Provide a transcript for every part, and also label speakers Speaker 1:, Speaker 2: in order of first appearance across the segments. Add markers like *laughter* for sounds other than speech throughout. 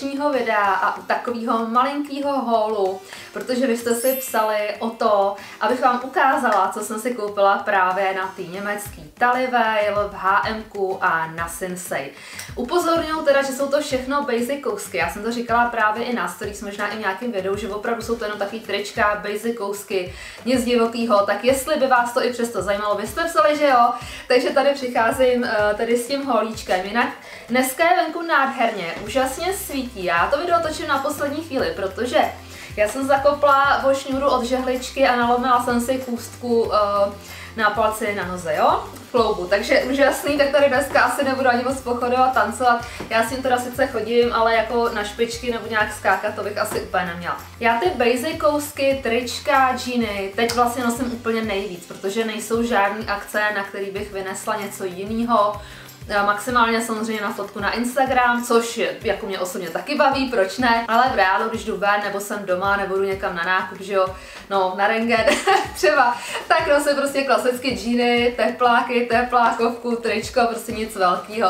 Speaker 1: dnešního videa a takového malinkého holu, protože vy jste si psali o to, abych vám ukázala, co jsem si koupila právě na tý německý Talivail v HMku a na Sinsei. Upozorňuji teda, že jsou to všechno basic kousky, já jsem to říkala právě i na stories, možná i v nějakém videu, že opravdu jsou to jenom takový trička, basic kousky, nic divokýho, tak jestli by vás to i přesto zajímalo, byste psali, že jo, takže tady přicházím uh, tady s tím holíčkem, jinak dneska je venku nádherně, úžasně svítí, já to video točím na poslední chvíli, protože já jsem zakopla o šňůru od žehličky a nalomila jsem si kůstku uh, na palci na noze, jo? V kloubu, takže úžasný, tak tady dneska asi nebudu ani moc pochodovat, tancovat. Já s tím teda sice chodím, ale jako na špičky nebo nějak skákat, to bych asi úplně neměla. Já ty basic kousky, trička, džíny, teď vlastně nosím úplně nejvíc, protože nejsou žádné akce, na který bych vynesla něco jiného maximálně samozřejmě na fotku na Instagram, což jako mě osobně taky baví, proč ne, ale v reálu, když jdu ven, nebo jsem doma, nebo jdu někam na nákup, že jo, no na rengen *laughs* třeba, tak nosím prostě klasicky džíny, tepláky, teplákovku, tričko, prostě nic velkého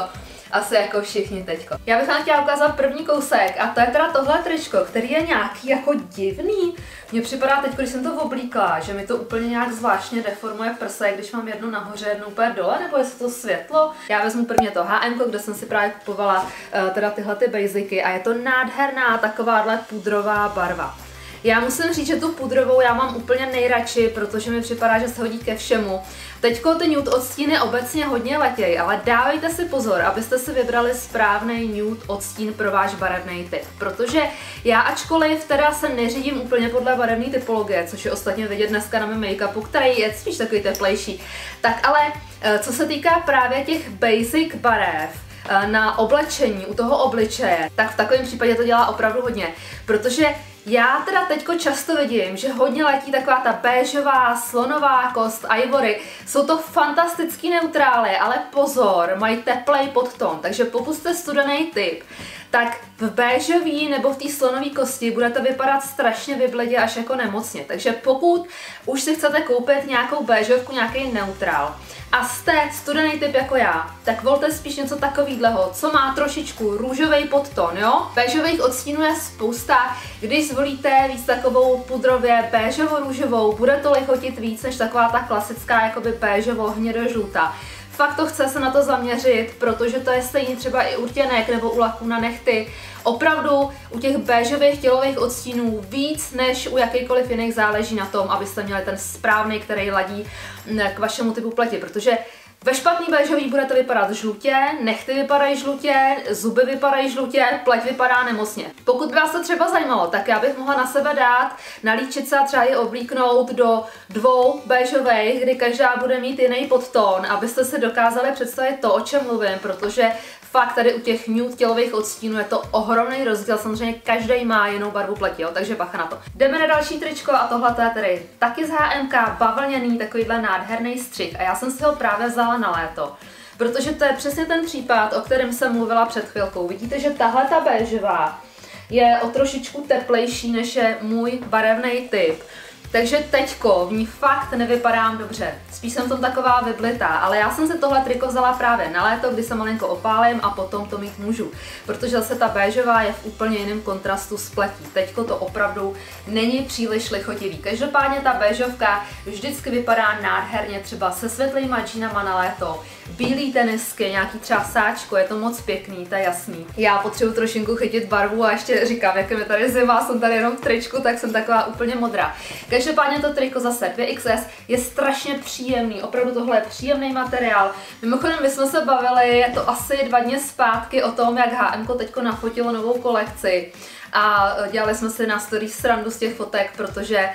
Speaker 1: asi jako všichni teďko. Já bych vám chtěla ukázat první kousek a to je teda tohle tričko, který je nějaký jako divný. Mně připadá teď, když jsem to oblíkla, že mi to úplně nějak zvláštně deformuje prse, když mám jednu nahoře, jednu úplně dole, nebo jestli to světlo. Já vezmu prvně to H&M, kde jsem si právě kupovala uh, teda tyhle ty basicy a je to nádherná takováhle pudrová barva. Já musím říct, že tu pudrovou já mám úplně nejradši, protože mi připadá, že se hodí ke všemu. Teďko ty nude odstíny obecně hodně letěj, ale dávejte si pozor, abyste si vybrali správný nude odstín pro váš barevný typ. Protože já ačkoliv teda se neřídím úplně podle barevné typologie, což je ostatně vidět dneska na mém make-upu, který je spíš takový teplejší, tak ale eh, co se týká právě těch basic barev, eh, na oblečení u toho obličeje, tak v takovém případě to dělá opravdu hodně, protože já teda teďko často vidím, že hodně letí taková ta béžová, slonová kost, ivory. Jsou to fantastický neutrály, ale pozor, mají teplej podton, takže pokud jste studený typ, tak v béžový nebo v té slonové kosti budete vypadat strašně vybledě až jako nemocně. Takže pokud už si chcete koupit nějakou béžovku, nějaký neutrál, a jste studený typ jako já, tak volte spíš něco takového, co má trošičku růžový podton, jo? Béžových odstínů je spousta, když zvolíte víc takovou pudrově béžovo-růžovou, bude to lichotit víc než taková ta klasická jakoby béžovo-hnědo-žlutá. Fakt to chce se na to zaměřit, protože to je stejně třeba i u těnek nebo u laků na nechty. Opravdu u těch béžových tělových odstínů víc než u jakýkoliv jiných záleží na tom, abyste měli ten správný, který ladí mm, k vašemu typu pleti, protože ve špatný béžový budete vypadat žlutě, nechty vypadají žlutě, zuby vypadají žlutě, pleť vypadá nemocně. Pokud by vás to třeba zajímalo, tak já bych mohla na sebe dát, nalíčit se a třeba je oblíknout do dvou béžových, kdy každá bude mít jiný podtón, abyste si dokázali představit to, o čem mluvím, protože fakt tady u těch nude tělových odstínů je to ohromný rozdíl, samozřejmě každý má jinou barvu pleti, jo, takže bacha na to. Jdeme na další tričko a tohle je tedy taky z HMK, bavlněný, takovýhle nádherný střih a já jsem si ho právě vzala na léto. Protože to je přesně ten případ, o kterém jsem mluvila před chvilkou. Vidíte, že tahle ta béžová je o trošičku teplejší než je můj barevný typ. Takže teďko v ní fakt nevypadám dobře. Spíš jsem tom taková vyblitá, ale já jsem se tohle triko vzala právě na léto, kdy se malinko opálím a potom to mít můžu. Protože zase ta béžová je v úplně jiném kontrastu s pletí. Teďko to opravdu není příliš lichotivý. Každopádně ta béžovka vždycky vypadá nádherně třeba se světlýma džínama na léto. Bílý tenisky, nějaký třeba sáčko, je to moc pěkný, je jasný. Já potřebuji trošinku chytit barvu a ještě říkám, jak je tady zima, jsem tady jenom v tričku, tak jsem taková úplně modrá. Každopádně to triko zase 2XS je strašně příjemný, opravdu tohle je příjemný materiál. Mimochodem, my jsme se bavili, je to asi dva dny zpátky o tom, jak HM teďko nafotilo novou kolekci a dělali jsme si na story srandu z těch fotek, protože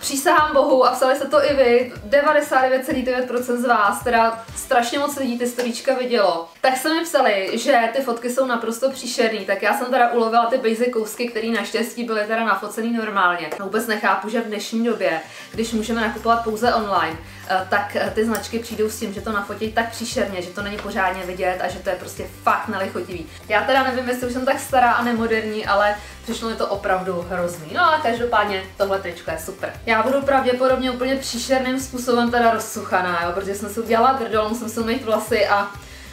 Speaker 1: Přísahám bohu a psali se to i vy, 99,9% z vás, teda strašně moc lidí ty storíčka vidělo, tak se mi psali, že ty fotky jsou naprosto příšerný, tak já jsem teda ulovila ty basic kousky, které naštěstí byly teda nafocený normálně. Vůbec nechápu, že v dnešní době, když můžeme nakupovat pouze online, eh, tak eh, ty značky přijdou s tím, že to nafotí tak příšerně, že to není pořádně vidět a že to je prostě fakt nelichotivý. Já teda nevím, jestli už jsem tak stará a nemoderní, ale přišlo mi to opravdu hrozný. No a každopádně tohle tričko je super. Já budu pravděpodobně úplně příšerným způsobem teda rozsuchaná, jo, protože jsem si udělala grdol, musím si umýt vlasy a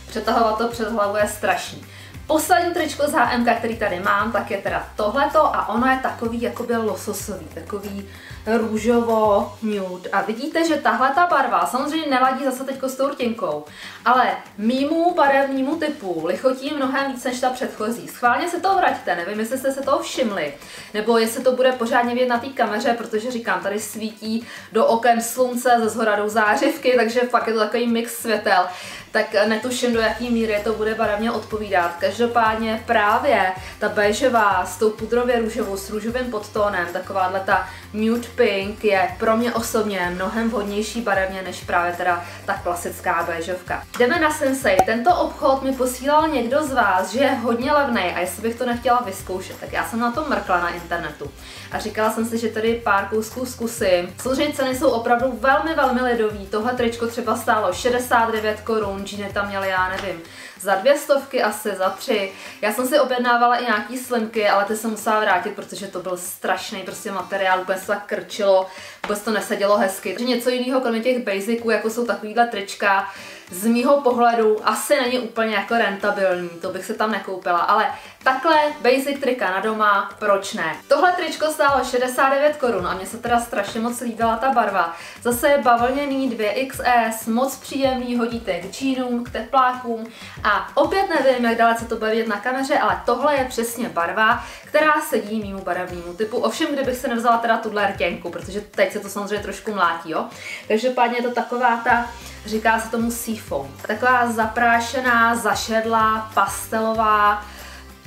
Speaker 1: přetahovat to přes hlavu je strašný. Poslední tričko z HMK, který tady mám, tak je teda tohleto a ono je takový jakoby lososový, takový růžovo nude. A vidíte, že tahle ta barva samozřejmě neladí zase teďko s tou rtěnkou, ale mýmu barevnímu typu lichotí mnohem víc než ta předchozí. Schválně se to vraťte, nevím, jestli jste se toho všimli, nebo jestli to bude pořádně vidět na té kameře, protože říkám, tady svítí do oken slunce, ze zhora jdou zářivky, takže fakt je to takový mix světel tak netuším, do jaký míry to bude barevně odpovídat. Každopádně právě ta bežová s tou pudrově růžovou, s růžovým podtónem, takováhle ta nude pink je pro mě osobně mnohem vhodnější barevně než právě teda ta klasická bežovka. Jdeme na Sensei. Tento obchod mi posílal někdo z vás, že je hodně levný a jestli bych to nechtěla vyzkoušet, tak já jsem na to mrkla na internetu a říkala jsem si, že tady pár kousků zkusím. Samozřejmě ceny jsou opravdu velmi, velmi lidový. Tohle tričko třeba stálo 69 korun, džíny tam měly, já nevím, za dvě stovky asi, za tři. Já jsem si objednávala i nějaký slimky, ale ty jsem musela vrátit, protože to byl strašný prostě materiál, úplně se tak krčilo, vůbec to nesedělo hezky. Takže něco jiného, kromě těch basiců, jako jsou takovýhle trička, z mýho pohledu asi není úplně jako rentabilní, to bych se tam nekoupila, ale takhle basic trika na doma, proč ne? Tohle tričko stálo 69 korun a mně se teda strašně moc líbila ta barva. Zase je bavlněný 2XS, moc příjemný, hodíte k džínům, k teplákům a opět nevím, jak dalece to bude na kameře, ale tohle je přesně barva, která sedí mýmu barevnému typu. Ovšem, kdybych se nevzala teda tuhle rtěnku, protože teď se to samozřejmě trošku mlátí, jo. Každopádně je to taková ta Říká se tomu seafoam. Taková zaprášená, zašedlá, pastelová,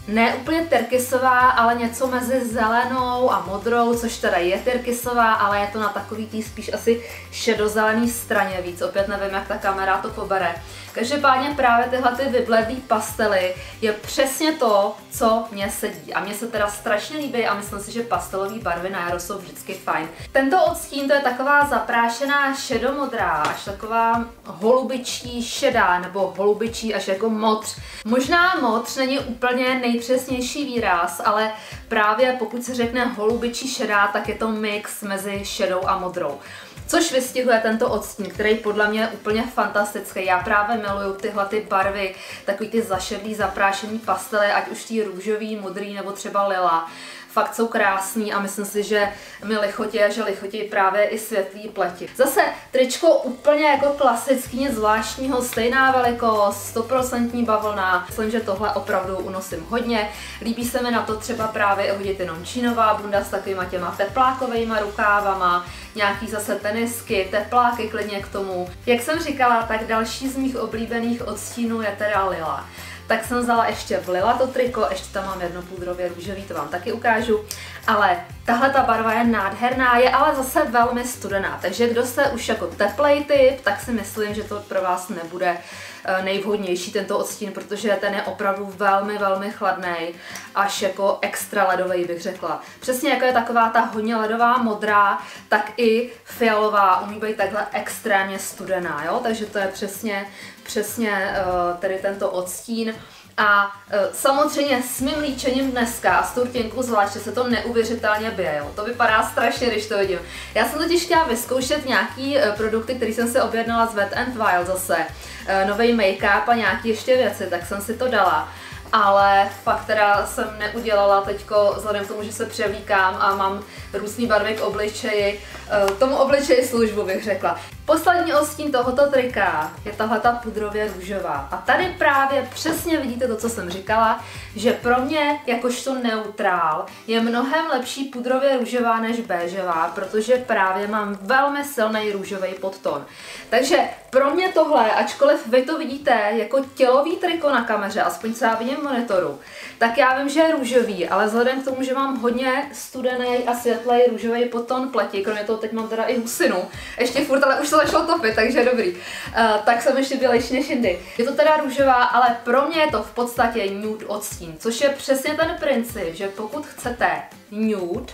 Speaker 1: ne úplně terkysová, ale něco mezi zelenou a modrou, což teda je terkysová, ale je to na takový tý spíš asi šedozelený straně víc. Opět nevím, jak ta kamera to pobere. Každopádně právě tyhle ty vybledlý pastely je přesně to, co mě sedí. A mně se teda strašně líbí a myslím si, že pastelové barvy na jaro jsou vždycky fajn. Tento odstín to je taková zaprášená šedomodrá, až taková holubičí šedá, nebo holubičí až jako modř. Možná modř není úplně nejpřesnější výraz, ale právě pokud se řekne holubičí šedá, tak je to mix mezi šedou a modrou. Což vystihuje tento odstín, který podle mě je úplně fantastický. Já právě miluju tyhle ty barvy, takový ty zašedlý, zaprášený pastely, ať už ty růžový, modrý nebo třeba lila fakt jsou krásný a myslím si, že mi lichotí a že lichotí právě i světlý pleti. Zase tričko úplně jako klasický, nic zvláštního, stejná velikost, 100% bavlna. Myslím, že tohle opravdu unosím hodně. Líbí se mi na to třeba právě hodit jenom čínová bunda s takovýma těma teplákovými rukávama, nějaký zase tenisky, tepláky klidně k tomu. Jak jsem říkala, tak další z mých oblíbených odstínů je teda lila tak jsem vzala ještě v lila to triko, ještě tam mám jedno půdrově růžový, to vám taky ukážu. Ale tahle ta barva je nádherná, je ale zase velmi studená, takže kdo jste už jako teplej typ, tak si myslím, že to pro vás nebude eh, nejvhodnější tento odstín, protože ten je opravdu velmi, velmi chladný, až jako extra ledový bych řekla. Přesně jako je taková ta hodně ledová modrá, tak i fialová umí být takhle extrémně studená, jo? takže to je přesně, přesně uh, tady tento odstín. A e, samozřejmě s mým líčením dneska a s turtěnkou zvláště se to neuvěřitelně bije, jo. To vypadá strašně, když to vidím. Já jsem totiž chtěla vyzkoušet nějaký e, produkty, který jsem si objednala z Wet and Wild zase. Nový make-up a nějaký ještě věci, tak jsem si to dala ale fakt teda jsem neudělala teďko, vzhledem k tomu, že se převlíkám a mám různý barvy k obličeji, tomu obličeji službu bych řekla. Poslední ostín tohoto trika je tahle ta pudrově růžová. A tady právě přesně vidíte to, co jsem říkala, že pro mě, jakožto neutrál, je mnohem lepší pudrově růžová než béžová, protože právě mám velmi silný růžový podton. Takže pro mě tohle, ačkoliv vy to vidíte jako tělový triko na kameře, aspoň co já vidím monitoru, tak já vím, že je růžový, ale vzhledem k tomu, že mám hodně studený a světlý růžový podton pleti, kromě toho teď mám teda i husinu, ještě furt, ale už to začalo topit, takže dobrý. Uh, tak jsem ještě bělejší než jindy. Je to teda růžová, ale pro mě je to v podstatě nude odstín, což je přesně ten princip, že pokud chcete nude,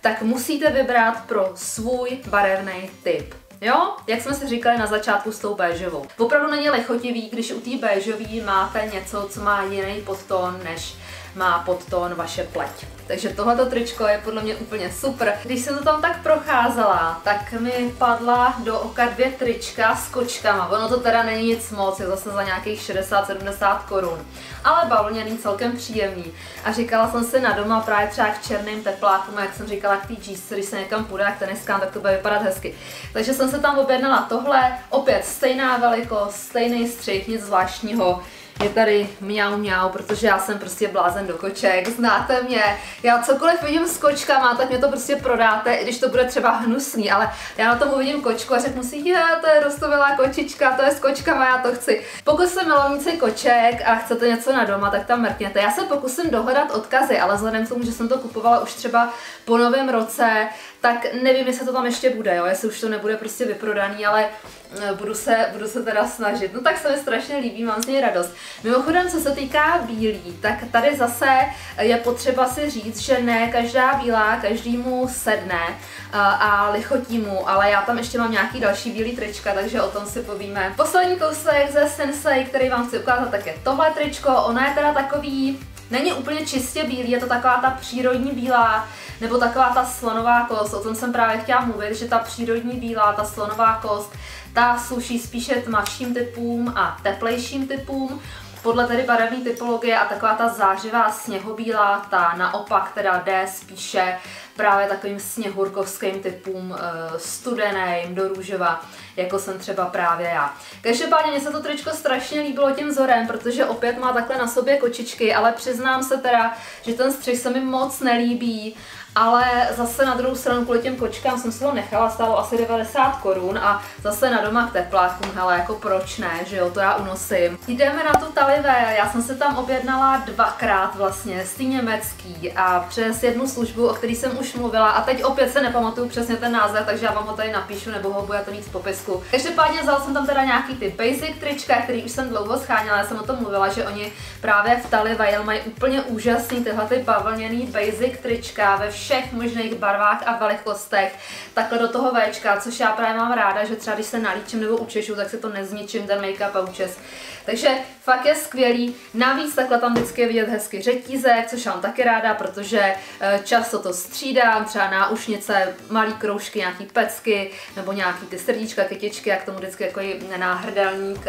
Speaker 1: tak musíte vybrat pro svůj barevný typ. Jo, jak jsme si říkali na začátku s tou béžovou. Opravdu není lichotivý, když u té béžový máte něco, co má jiný podton než má podtón vaše pleť. Takže tohleto tričko je podle mě úplně super. Když jsem to tam tak procházela, tak mi padla do oka dvě trička s kočkama. Ono to teda není nic moc, je zase za nějakých 60-70 korun. Ale bavlněný celkem příjemný. A říkala jsem si na doma právě třeba k černým teplákům, jak jsem říkala k té když se někam půjde, jak teniskám, tak to bude vypadat hezky. Takže jsem se tam objednala tohle, opět stejná velikost, stejný střih, nic zvláštního je tady mňau mňau, protože já jsem prostě blázen do koček, znáte mě. Já cokoliv vidím s kočkama, tak mě to prostě prodáte, i když to bude třeba hnusný, ale já na tom uvidím kočku a řeknu si, je, to je rostovilá kočička, to je s kočkama, já to chci. Pokud jste milovníci koček a chcete něco na doma, tak tam mrkněte. Já se pokusím dohledat odkazy, ale vzhledem k tomu, že jsem to kupovala už třeba po novém roce, tak nevím, jestli to tam ještě bude, jo, jestli už to nebude prostě vyprodaný, ale eh, budu se, budu se teda snažit. No tak se mi strašně líbí, mám z něj radost. Mimochodem, co se týká bílý, tak tady zase je potřeba si říct, že ne každá bílá každému sedne a, eh, a lichotí mu, ale já tam ještě mám nějaký další bílý trička, takže o tom si povíme. Poslední kousek ze Sensei, který vám chci ukázat, tak je tohle tričko. Ono je teda takový Není úplně čistě bílý, je to taková ta přírodní bílá, nebo taková ta slonová kost, o tom jsem právě chtěla mluvit, že ta přírodní bílá, ta slonová kost, ta sluší spíše tmavším typům a teplejším typům. Podle tedy barevné typologie a taková ta zářivá sněhobílá, ta naopak teda jde spíše právě takovým sněhurkovským typům e, studeným do růžova, jako jsem třeba právě já. Každopádně mě se to tričko strašně líbilo tím vzorem, protože opět má takhle na sobě kočičky, ale přiznám se teda, že ten střih se mi moc nelíbí ale zase na druhou stranu kvůli těm kočkám jsem si ho nechala, stálo asi 90 korun a zase na doma k teplákům, hele, jako proč ne, že jo, to já unosím. Jdeme na tu talivé, já jsem se tam objednala dvakrát vlastně z té německý a přes jednu službu, o který jsem už mluvila a teď opět se nepamatuju přesně ten název, takže já vám ho tady napíšu nebo ho budete mít v popisku. Každopádně vzal jsem tam teda nějaký ty basic trička, který už jsem dlouho scháněla, já jsem o tom mluvila, že oni právě v Talive mají úplně úžasný tyhle ty bavlněný basic trička ve všech možných barvách a velikostech, takhle do toho Včka, což já právě mám ráda, že třeba když se nalíčím nebo učešu, tak se to nezničím, ten make-up a účes. Takže fakt je skvělý. Navíc takhle tam vždycky je vidět hezky řetízek, což mám taky ráda, protože eh, často to střídám, třeba náušnice, malý kroužky, nějaký pecky, nebo nějaký ty srdíčka, kytičky, jak tomu vždycky jako náhrdelník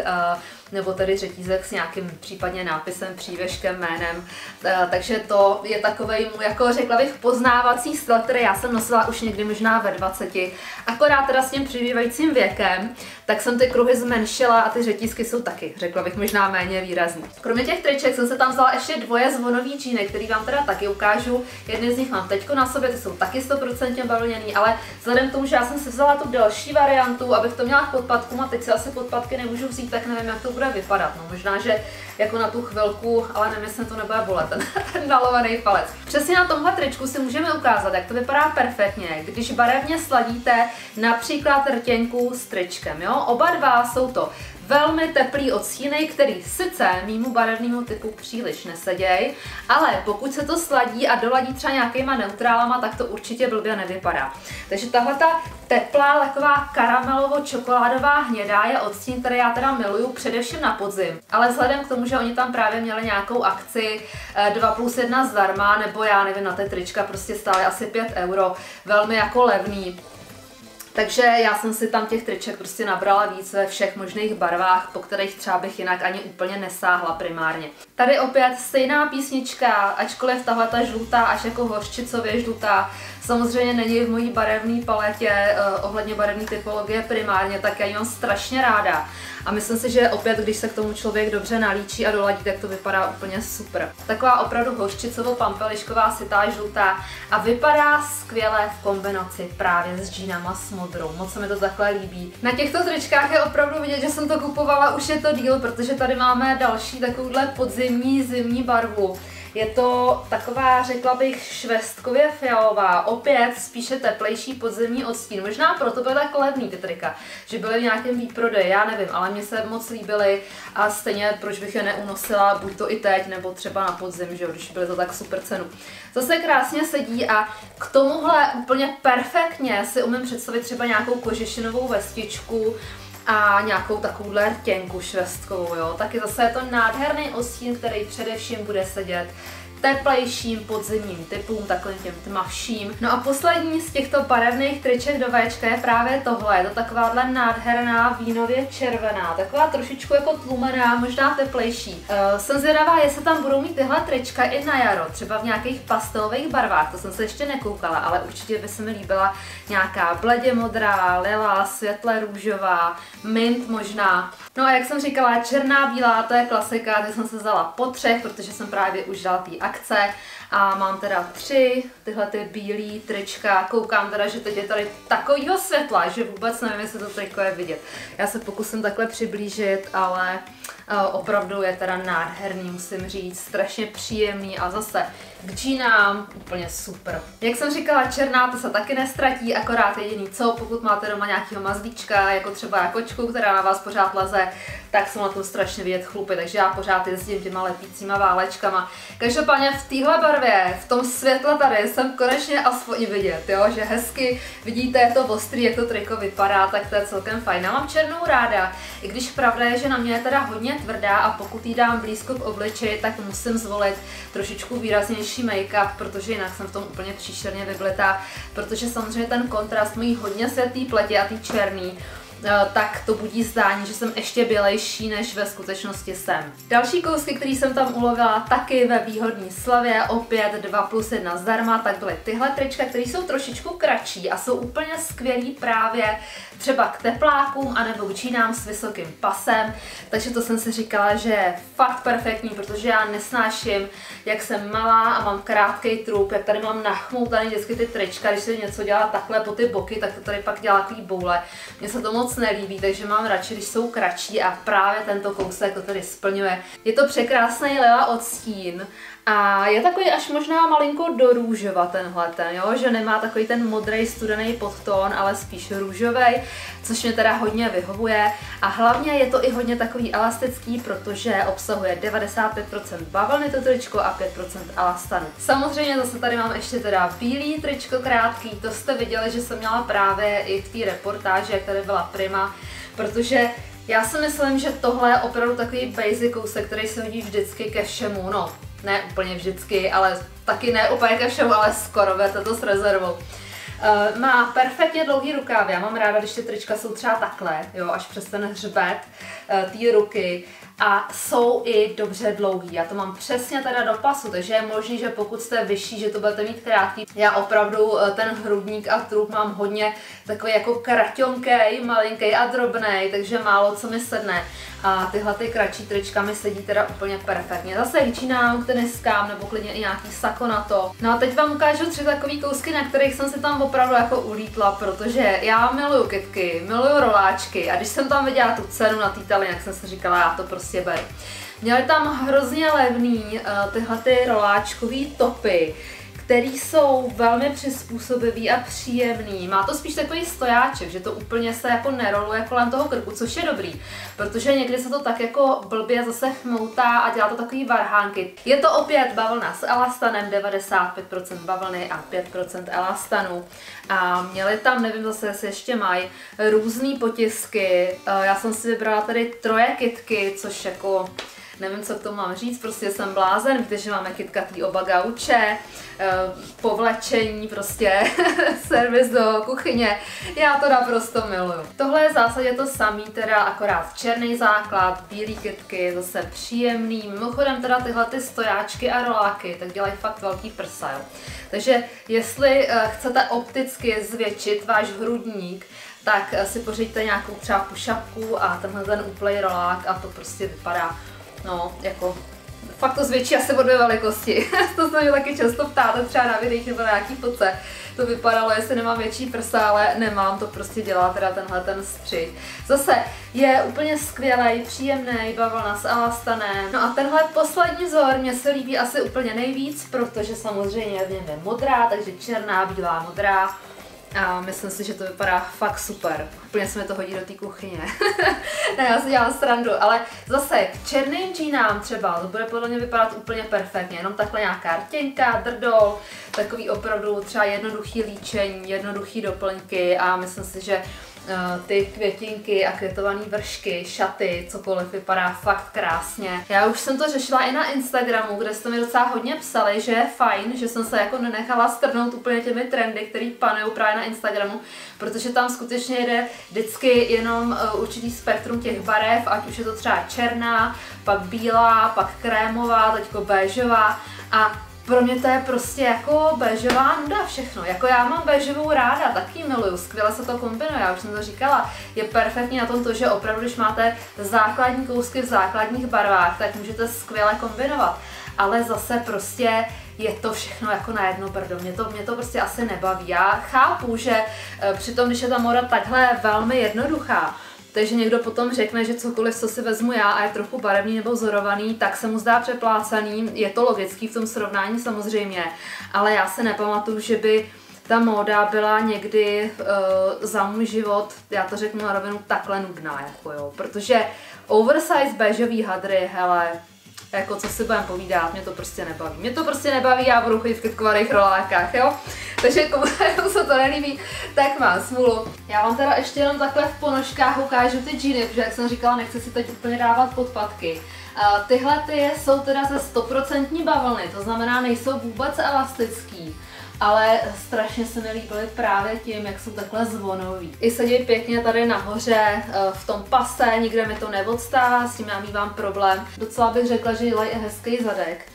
Speaker 1: nebo tady řetízek s nějakým případně nápisem, přívěškem, jménem. Eh, takže to je takový jako řekla bych, poznávací styl, který já jsem nosila už někdy možná ve 20. Akorát teda s tím přibývajícím věkem, tak jsem ty kruhy zmenšila a ty řetízky jsou taky, řekla bych, možná méně výrazný. Kromě těch triček jsem se tam vzala ještě dvoje zvonový džíny, který vám teda taky ukážu. Jedny z nich mám teďko na sobě, ty jsou taky 100% bavlněný, ale vzhledem k tomu, že já jsem si vzala tu další variantu, abych to měla k podpadkům a teď si asi podpadky nemůžu vzít, tak nevím, jak to bude vypadat. No, možná, že jako na tu chvilku, ale nevím, jestli to nebude bolet, ten, ten *laughs* nalovaný palec. Přesně na tomhle tričku si můžeme ukázat, jak to vypadá perfektně, když barevně sladíte například rtěnku s tričkem. Jo? Oba dva jsou to velmi teplý odstíny, který sice mýmu barevnému typu příliš neseděj, ale pokud se to sladí a doladí třeba nějakýma neutrálama, tak to určitě blbě nevypadá. Takže tahle ta teplá, taková karamelovo-čokoládová hnědá je odstín, který já teda miluju především na podzim. Ale vzhledem k tomu, že oni tam právě měli nějakou akci 2 eh, plus 1 zdarma, nebo já nevím, na té trička prostě stály asi 5 euro, velmi jako levný, takže já jsem si tam těch triček prostě nabrala víc ve všech možných barvách, po kterých třeba bych jinak ani úplně nesáhla primárně. Tady opět stejná písnička, ačkoliv tahle ta žlutá až jako hořčicově žlutá, samozřejmě není v mojí barevné paletě eh, ohledně barevné typologie primárně, tak já ji mám strašně ráda. A myslím si, že opět, když se k tomu člověk dobře nalíčí a doladí, tak to vypadá úplně super. Taková opravdu hořčicovo-pampelišková sitá žlutá a vypadá skvěle v kombinaci právě s džínama s modrou. Moc se mi to takhle líbí. Na těchto tričkách je opravdu vidět, že jsem to kupovala, už je to díl, protože tady máme další takovouhle podzimní zimní barvu. Je to taková, řekla bych, švestkově fialová, opět spíše teplejší podzemní odstín. Možná proto byly tak levný ty trika, že byly v nějakém výprodeji, já nevím, ale mně se moc líbily a stejně proč bych je neunosila, buď to i teď, nebo třeba na podzim, že když byly to tak super cenu. Zase krásně sedí a k tomuhle úplně perfektně si umím představit třeba nějakou kožešinovou vestičku, a nějakou takovouhle rtěnku švestkovou, jo. Taky zase je to nádherný ostín, který především bude sedět teplejším podzimním typům, takovým těm tmavším. No a poslední z těchto barevných triček do Včka je právě tohle, je to takováhle nádherná vínově červená, taková trošičku jako tlumená, možná teplejší. Uh, jsem zvědavá, jestli tam budou mít tyhle trička i na jaro, třeba v nějakých pastelových barvách, to jsem se ještě nekoukala, ale určitě by se mi líbila nějaká bledě modrá, lila, světle růžová, mint možná. No a jak jsem říkala, černá, bílá, to je klasika, ty jsem se vzala po třech, protože jsem právě už dala té akce a mám teda tři tyhle ty bílé trička. Koukám teda, že teď je tady takovýho světla, že vůbec nevím, jestli to triko je vidět. Já se pokusím takhle přiblížit, ale uh, opravdu je teda nádherný, musím říct, strašně příjemný a zase k džínám úplně super. Jak jsem říkala, černá to se taky nestratí, akorát jediný co, pokud máte doma nějakého mazlíčka, jako třeba kočku, která na vás pořád leze, tak jsou na tom strašně vidět chlupy, takže já pořád jezdím těma lepícíma válečkama. Každopádně v téhle barvě, v tom světle tady jsem konečně aspoň vidět, jo, že hezky vidíte, je to ostrý, jak to triko vypadá, tak to je celkem fajn. Já mám černou ráda, i když pravda je, že na mě je teda hodně tvrdá a pokud ji dám blízko k obliči, tak musím zvolit trošičku výraznější make-up, protože jinak jsem v tom úplně příšerně vyblitá, protože samozřejmě ten kontrast mojí hodně světlý pleti a ty černý tak to budí zdání, že jsem ještě bělejší, než ve skutečnosti jsem. Další kousky, které jsem tam ulovila taky ve výhodní slavě, opět 2 plus 1 zdarma, tak byly tyhle trička, které jsou trošičku kratší a jsou úplně skvělý právě třeba k teplákům anebo k džínám s vysokým pasem, takže to jsem si říkala, že je fakt perfektní, protože já nesnáším, jak jsem malá a mám krátký trup, jak tady mám nachmoutaný vždycky ty trička, když se něco dělá takhle po ty boky, tak to tady pak dělá takový boule. Mně se to moc nelíbí, takže mám radši, když jsou kratší a právě tento kousek to tady splňuje. Je to překrásný lila odstín a je takový až možná malinko do růžova tenhle ten, jo? že nemá takový ten modrý studený podtón, ale spíš růžový, což mě teda hodně vyhovuje. A hlavně je to i hodně takový elastický, protože obsahuje 95% bavlny to tričko a 5% elastanu. Samozřejmě zase tady mám ještě teda bílý tričko krátký, to jste viděli, že jsem měla právě i v té reportáži, jak tady byla Prima, protože já si myslím, že tohle je opravdu takový basic kousek, který se hodí vždycky ke všemu. No, ne úplně vždycky, ale taky ne úplně ke všemu, ale skoro, vete to s rezervou. Uh, má perfektně dlouhý rukávy, já mám ráda, když ty trička jsou třeba takhle, jo, až přes ten hřbet uh, té ruky a jsou i dobře dlouhý. Já to mám přesně teda do pasu, takže je možný, že pokud jste vyšší, že to budete mít krátký. Já opravdu eh, ten hrudník a trup mám hodně takový jako kraťonkej, malinký a drobný, takže málo co mi sedne. A tyhle ty kratší trička mi sedí teda úplně perfektně. Zase džínám, k teniskám nebo klidně i nějaký sako na to. No a teď vám ukážu tři takové kousky, na kterých jsem si tam opravdu jako ulítla, protože já miluju kitky, miluju roláčky a když jsem tam viděla tu cenu na té jak jsem si říkala, já to prostě beru. Měli tam hrozně levný uh, tyhle ty roláčkový topy, který jsou velmi přizpůsobivý a příjemný. Má to spíš takový stojáček, že to úplně se jako neroluje kolem toho krku, což je dobrý, protože někdy se to tak jako blbě zase chmoutá a dělá to takový varhánky. Je to opět bavlna s elastanem, 95% bavlny a 5% elastanu. A měli tam, nevím zase, jestli ještě mají, různé potisky. Eh, já jsem si vybrala tady troje kitky, což jako nevím, co k tomu mám říct, prostě jsem blázen, víte, že máme kytkatý oba gauče, eh, povlečení, prostě *laughs* servis do kuchyně, já to naprosto miluju. Tohle je v zásadě to samý, teda akorát černý základ, bílý kytky, zase příjemný, mimochodem teda tyhle ty stojáčky a roláky, tak dělají fakt velký prsa, jo. Takže jestli uh, chcete opticky zvětšit váš hrudník, tak uh, si pořiďte nějakou třeba pušapku a tenhle ten úplný rolák a to prostě vypadá no, jako fakt to zvětší asi o dvě velikosti. *laughs* to se mě taky často ptáte třeba na videích nebo na nějaký fotce. To vypadalo, jestli nemám větší prsa, ale nemám, to prostě dělá teda tenhle ten střih. Zase je úplně skvělý, příjemný, bavlna s elastanem. No a tenhle poslední vzor mě se líbí asi úplně nejvíc, protože samozřejmě v něm je modrá, takže černá, bílá, modrá. A myslím si, že to vypadá fakt super. Úplně se mi to hodí do té kuchyně. *laughs* ne, já si dělám srandu, ale zase k černým džínám třeba, to bude podle mě vypadat úplně perfektně. Jenom takhle nějaká rtěnka, drdol, takový opravdu třeba jednoduchý líčení, jednoduchý doplňky a myslím si, že ty květinky a květované vršky, šaty, cokoliv vypadá fakt krásně. Já už jsem to řešila i na Instagramu, kde jste mi docela hodně psali, že je fajn, že jsem se jako nenechala strnout úplně těmi trendy, které panují právě na Instagramu, protože tam skutečně jde vždycky jenom uh, určitý spektrum těch barev, ať už je to třeba černá, pak bílá, pak krémová, teďko béžová a pro mě to je prostě jako bežová nuda všechno. Jako já mám bežovou ráda, taky miluju, skvěle se to kombinuje, já už jsem to říkala. Je perfektní na tom to, že opravdu, když máte základní kousky v základních barvách, tak můžete skvěle kombinovat. Ale zase prostě je to všechno jako na jedno brdo. Mě to, mě to prostě asi nebaví. Já chápu, že e, přitom, když je ta moda takhle velmi jednoduchá, takže někdo potom řekne, že cokoliv, co si vezmu já a je trochu barevný nebo vzorovaný, tak se mu zdá přeplácaný. Je to logický v tom srovnání samozřejmě, ale já se nepamatuju, že by ta móda byla někdy uh, za můj život, já to řeknu na rovinu, takhle nudná, jako jo, protože oversize bežový hadry, hele, jako co si budeme povídat, mě to prostě nebaví. Mě to prostě nebaví, já budu chodit v kytkovaných rolákách, jo? Takže komu *laughs* se to nelíbí, tak má smůlu. Já vám teda ještě jenom takhle v ponožkách ukážu ty džíny, protože jak jsem říkala, nechci si teď úplně dávat podpatky. Uh, tyhle ty jsou teda ze 100% bavlny, to znamená nejsou vůbec elastický ale strašně se mi líbily právě tím, jak jsou takhle zvonový. I sedí pěkně tady nahoře eh, v tom pase, nikde mi to neodstává, s tím já mývám problém. Docela bych řekla, že dělají hezký zadek.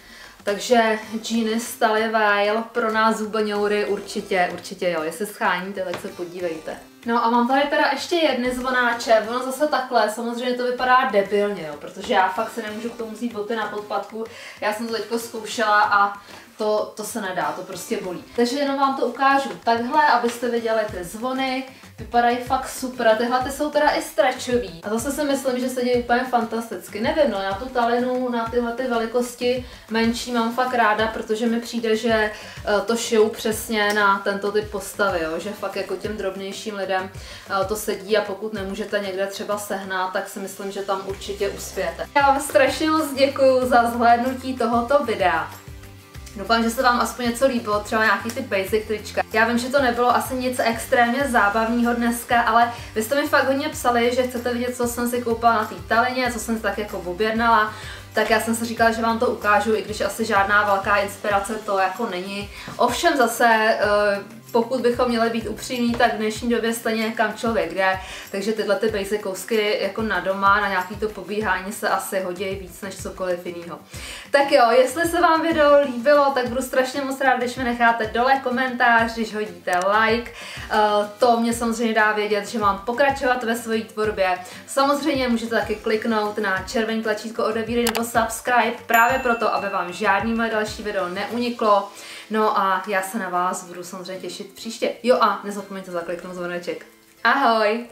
Speaker 1: Takže džíny Stali Veil pro nás zubaňoury určitě, určitě jo, jestli scháníte, tak se podívejte. No a mám tady teda ještě jedny zvonáče, ono zase takhle, samozřejmě to vypadá debilně, jo, protože já fakt se nemůžu k tomu vzít boty na podpadku, já jsem to teďko zkoušela a to, to se nedá, to prostě bolí. Takže jenom vám to ukážu. Takhle, abyste viděli ty zvony, vypadají fakt super a tyhle ty jsou teda i stretchový. A zase si myslím, že se dějí úplně fantasticky. Nevím, no já tu talinu na tyhle ty velikosti menší mám fakt ráda, protože mi přijde, že eh, to šijou přesně na tento typ postavy, jo? že fakt jako těm drobnějším lidem eh, to sedí a pokud nemůžete někde třeba sehnat, tak si myslím, že tam určitě uspějete. Já vám strašně moc děkuji za zhlédnutí tohoto videa. Doufám, že se vám aspoň něco líbilo, třeba nějaký ty basic trička. Já vím, že to nebylo asi nic extrémně zábavného dneska, ale vy jste mi fakt hodně psali, že chcete vidět, co jsem si koupila na té talině, co jsem si tak jako objednala tak já jsem si říkala, že vám to ukážu, i když asi žádná velká inspirace to jako není. Ovšem zase eh, pokud bychom měli být upřímní, tak v dnešní době stejně kam člověk jde, takže tyhle ty basic kousky jako na doma, na nějaký to pobíhání se asi hodí víc než cokoliv jiného. Tak jo, jestli se vám video líbilo, tak budu strašně moc rád, když mi necháte dole komentář, když hodíte like. Eh, to mě samozřejmě dá vědět, že mám pokračovat ve své tvorbě. Samozřejmě můžete taky kliknout na červený tlačítko odebíry nebo subscribe právě proto, aby vám žádný moje další video neuniklo. No a já se na vás budu samozřejmě těšit příště. Jo a nezapomeňte zakliknout zvoneček. Ahoj!